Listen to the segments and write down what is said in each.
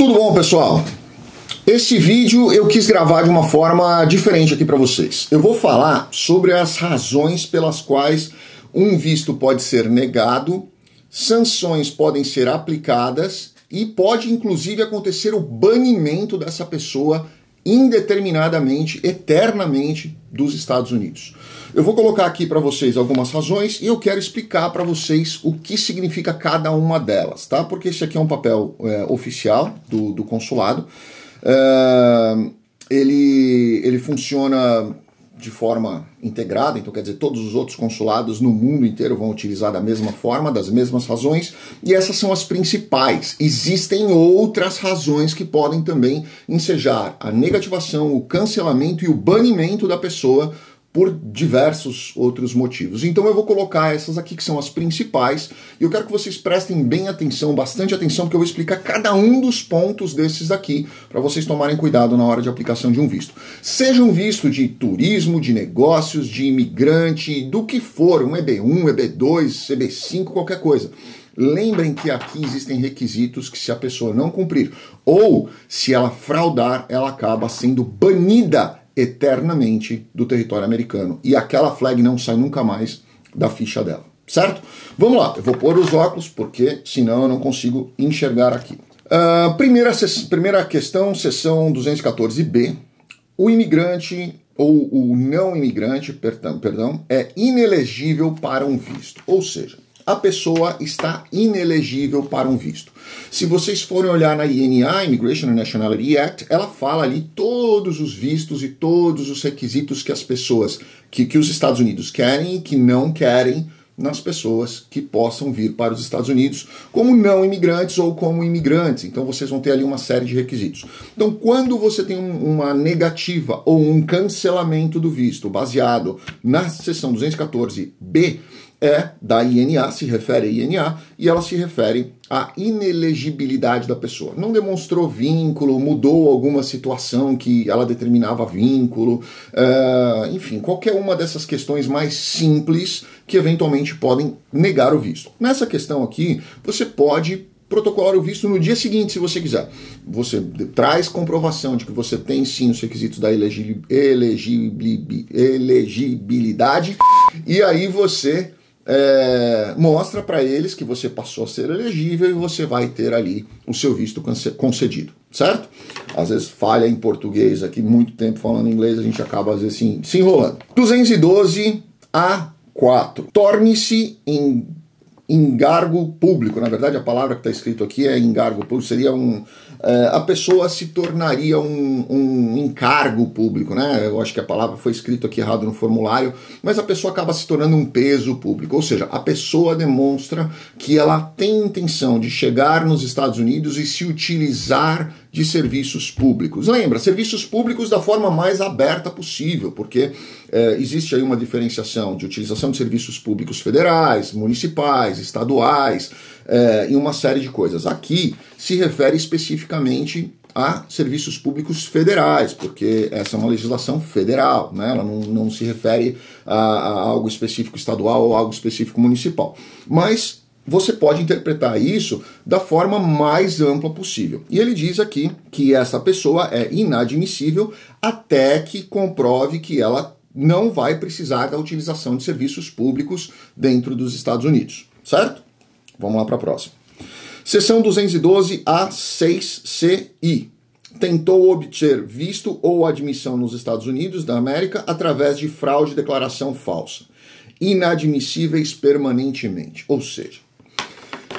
Tudo bom, pessoal? Esse vídeo eu quis gravar de uma forma diferente aqui para vocês. Eu vou falar sobre as razões pelas quais um visto pode ser negado, sanções podem ser aplicadas e pode inclusive acontecer o banimento dessa pessoa indeterminadamente, eternamente dos Estados Unidos. Eu vou colocar aqui para vocês algumas razões e eu quero explicar para vocês o que significa cada uma delas, tá? Porque esse aqui é um papel é, oficial do, do consulado. É, ele, ele funciona de forma integrada, então quer dizer, todos os outros consulados no mundo inteiro vão utilizar da mesma forma, das mesmas razões, e essas são as principais. Existem outras razões que podem também ensejar a negativação, o cancelamento e o banimento da pessoa por diversos outros motivos. Então eu vou colocar essas aqui que são as principais e eu quero que vocês prestem bem atenção, bastante atenção, porque eu vou explicar cada um dos pontos desses aqui para vocês tomarem cuidado na hora de aplicação de um visto. Seja um visto de turismo, de negócios, de imigrante, do que for, um EB1, EB2, EB5, qualquer coisa. Lembrem que aqui existem requisitos que se a pessoa não cumprir ou se ela fraudar, ela acaba sendo banida eternamente do território americano. E aquela flag não sai nunca mais da ficha dela, certo? Vamos lá, eu vou pôr os óculos porque senão eu não consigo enxergar aqui. Uh, primeira, primeira questão, seção 214b. O imigrante ou o não imigrante, perdão, perdão, é inelegível para um visto. Ou seja, a pessoa está inelegível para um visto. Se vocês forem olhar na INA, Immigration and Nationality Act, ela fala ali todos os vistos e todos os requisitos que as pessoas, que, que os Estados Unidos querem e que não querem nas pessoas que possam vir para os Estados Unidos como não imigrantes ou como imigrantes. Então vocês vão ter ali uma série de requisitos. Então, quando você tem um, uma negativa ou um cancelamento do visto baseado na seção 214B, é da INA, se refere à INA, e ela se refere à inelegibilidade da pessoa. Não demonstrou vínculo, mudou alguma situação que ela determinava vínculo, uh, enfim, qualquer uma dessas questões mais simples que eventualmente podem negar o visto. Nessa questão aqui, você pode protocolar o visto no dia seguinte, se você quiser. Você traz comprovação de que você tem sim os requisitos da elegibilidade, e aí você é, mostra para eles que você passou a ser elegível e você vai ter ali o seu visto concedido, certo? Às vezes falha em português aqui, muito tempo falando inglês, a gente acaba às vezes assim, se enrolando. 212 a 4. Torne-se em engargo público. Na verdade, a palavra que está escrito aqui é engargo público, seria um. É, a pessoa se tornaria um, um encargo público, né? Eu acho que a palavra foi escrito aqui errado no formulário, mas a pessoa acaba se tornando um peso público. Ou seja, a pessoa demonstra que ela tem intenção de chegar nos Estados Unidos e se utilizar de serviços públicos. Lembra, serviços públicos da forma mais aberta possível, porque é, existe aí uma diferenciação de utilização de serviços públicos federais, municipais, estaduais é, e uma série de coisas. Aqui se refere especificamente a serviços públicos federais, porque essa é uma legislação federal, né? ela não, não se refere a, a algo específico estadual ou algo específico municipal. Mas você pode interpretar isso da forma mais ampla possível. E ele diz aqui que essa pessoa é inadmissível até que comprove que ela não vai precisar da utilização de serviços públicos dentro dos Estados Unidos, certo? Vamos lá para a próxima. Seção 212 A6CI. Tentou obter visto ou admissão nos Estados Unidos da América através de fraude de declaração falsa. Inadmissíveis permanentemente. Ou seja,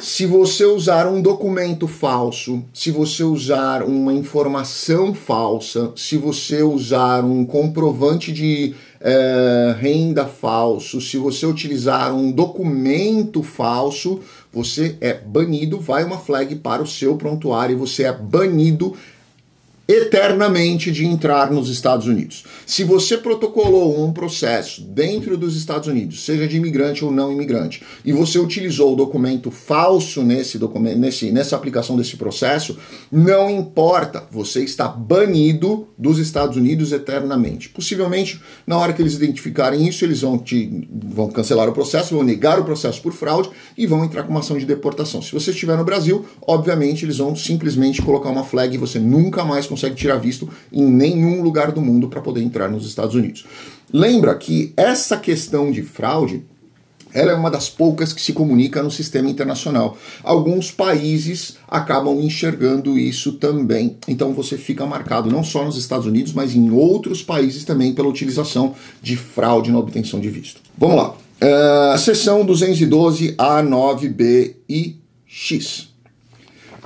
se você usar um documento falso, se você usar uma informação falsa, se você usar um comprovante de é, renda falso, se você utilizar um documento falso, você é banido, vai uma flag para o seu prontuário e você é banido eternamente de entrar nos Estados Unidos. Se você protocolou um processo dentro dos Estados Unidos, seja de imigrante ou não imigrante, e você utilizou o documento falso nesse documento, nesse, nessa aplicação desse processo, não importa, você está banido dos Estados Unidos eternamente. Possivelmente, na hora que eles identificarem isso, eles vão te vão cancelar o processo, vão negar o processo por fraude e vão entrar com uma ação de deportação. Se você estiver no Brasil, obviamente eles vão simplesmente colocar uma flag e você nunca mais consegue consegue tirar visto em nenhum lugar do mundo para poder entrar nos Estados Unidos. Lembra que essa questão de fraude ela é uma das poucas que se comunica no sistema internacional. Alguns países acabam enxergando isso também. Então você fica marcado não só nos Estados Unidos, mas em outros países também pela utilização de fraude na obtenção de visto. Vamos lá. Uh, seção 212 A9B e X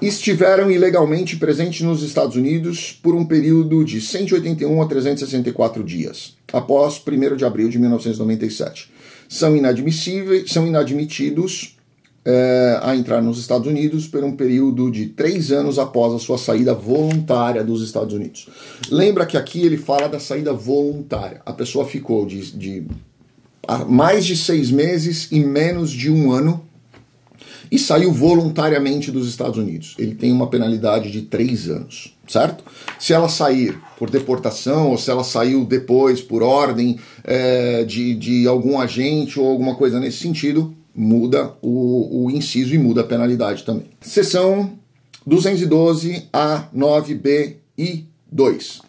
estiveram ilegalmente presentes nos Estados Unidos por um período de 181 a 364 dias, após 1 de abril de 1997. São inadmissíveis, são inadmitidos é, a entrar nos Estados Unidos por um período de três anos após a sua saída voluntária dos Estados Unidos. Lembra que aqui ele fala da saída voluntária. A pessoa ficou de, de mais de seis meses e menos de um ano e saiu voluntariamente dos Estados Unidos. Ele tem uma penalidade de três anos, certo? Se ela sair por deportação ou se ela saiu depois por ordem é, de, de algum agente ou alguma coisa nesse sentido, muda o, o inciso e muda a penalidade também. Seção 212 A 9B e 2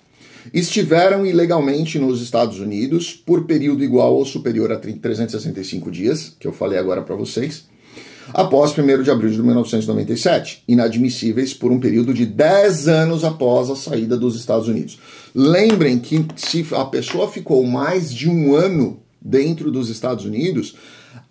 estiveram ilegalmente nos Estados Unidos por período igual ou superior a 365 dias, que eu falei agora para vocês, após 1 de abril de 1997, inadmissíveis por um período de 10 anos após a saída dos Estados Unidos. Lembrem que se a pessoa ficou mais de um ano dentro dos Estados Unidos,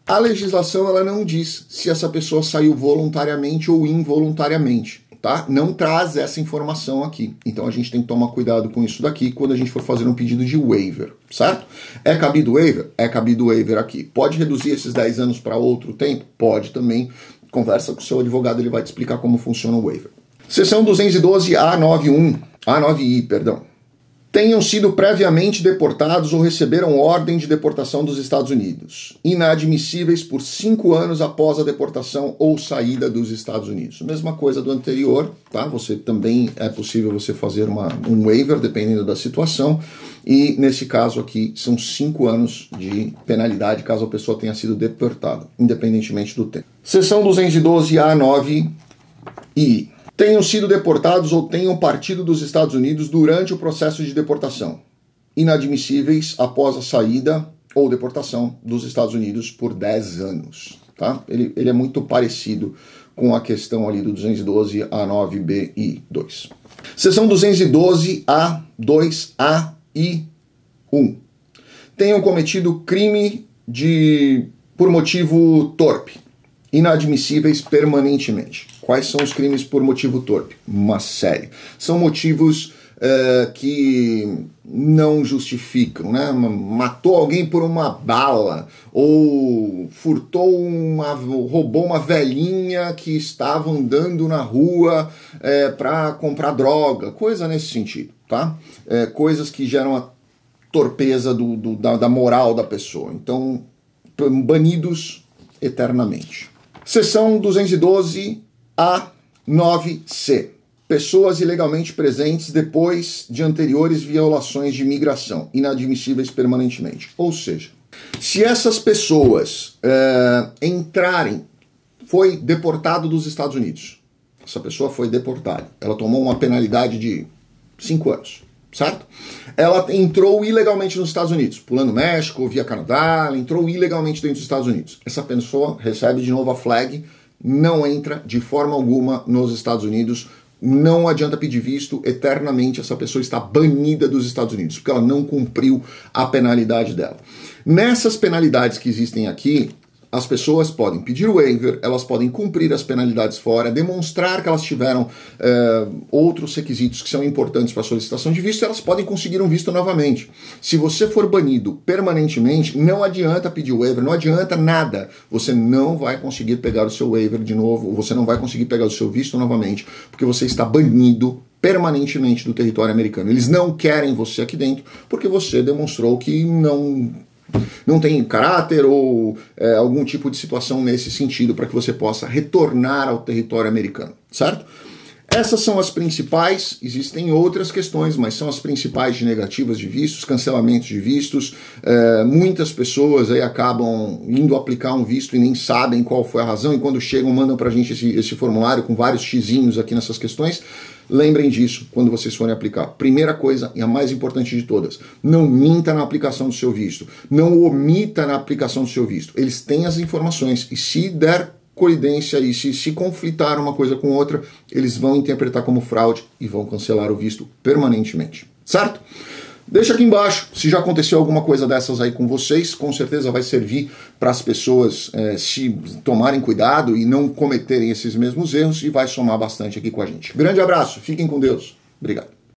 a legislação ela não diz se essa pessoa saiu voluntariamente ou involuntariamente tá? Não traz essa informação aqui. Então a gente tem que tomar cuidado com isso daqui quando a gente for fazer um pedido de waiver, certo? É cabido waiver? É cabido waiver aqui. Pode reduzir esses 10 anos para outro tempo? Pode também. Conversa com o seu advogado, ele vai te explicar como funciona o waiver. Seção 212A91, A9I, perdão tenham sido previamente deportados ou receberam ordem de deportação dos Estados Unidos, inadmissíveis por cinco anos após a deportação ou saída dos Estados Unidos. Mesma coisa do anterior, tá? Você também é possível você fazer uma, um waiver dependendo da situação e nesse caso aqui são cinco anos de penalidade caso a pessoa tenha sido deportada, independentemente do tempo. Seção 212 A9 e tenham sido deportados ou tenham partido dos Estados Unidos durante o processo de deportação, inadmissíveis após a saída ou deportação dos Estados Unidos por 10 anos. Tá? Ele, ele é muito parecido com a questão ali do 212 A9B e 2. Seção 212 A2 A e 1. Tenham cometido crime de por motivo torpe, inadmissíveis permanentemente. Quais são os crimes por motivo torpe? Uma série. São motivos uh, que não justificam, né? Matou alguém por uma bala ou furtou uma, roubou uma velhinha que estava andando na rua é, para comprar droga, coisa nesse sentido, tá? É, coisas que geram a torpeza do, do da, da moral da pessoa. Então, banidos eternamente. Seção 212 a9C. Pessoas ilegalmente presentes depois de anteriores violações de migração, inadmissíveis permanentemente. Ou seja, se essas pessoas é, entrarem, foi deportado dos Estados Unidos, essa pessoa foi deportada, ela tomou uma penalidade de cinco anos, certo? Ela entrou ilegalmente nos Estados Unidos, pulando México, via Canadá, ela entrou ilegalmente dentro dos Estados Unidos. Essa pessoa recebe de novo a flag não entra de forma alguma nos Estados Unidos. Não adianta pedir visto, eternamente essa pessoa está banida dos Estados Unidos, porque ela não cumpriu a penalidade dela. Nessas penalidades que existem aqui, as pessoas podem pedir waiver, elas podem cumprir as penalidades fora, demonstrar que elas tiveram é, outros requisitos que são importantes para a solicitação de visto, elas podem conseguir um visto novamente. Se você for banido permanentemente, não adianta pedir waiver, não adianta nada. Você não vai conseguir pegar o seu waiver de novo, você não vai conseguir pegar o seu visto novamente, porque você está banido permanentemente do território americano. Eles não querem você aqui dentro porque você demonstrou que não não tem caráter ou é, algum tipo de situação nesse sentido para que você possa retornar ao território americano, certo? Essas são as principais, existem outras questões, mas são as principais de negativas de vistos, cancelamentos de vistos. É, muitas pessoas aí acabam indo aplicar um visto e nem sabem qual foi a razão, e quando chegam, mandam para a gente esse, esse formulário com vários xizinhos aqui nessas questões. Lembrem disso quando vocês forem aplicar. Primeira coisa e a mais importante de todas: não minta na aplicação do seu visto. Não omita na aplicação do seu visto. Eles têm as informações e se der colidência e se, se conflitar uma coisa com outra, eles vão interpretar como fraude e vão cancelar o visto permanentemente. Certo? Deixa aqui embaixo se já aconteceu alguma coisa dessas aí com vocês. Com certeza vai servir para as pessoas é, se tomarem cuidado e não cometerem esses mesmos erros e vai somar bastante aqui com a gente. Grande abraço, fiquem com Deus. Obrigado.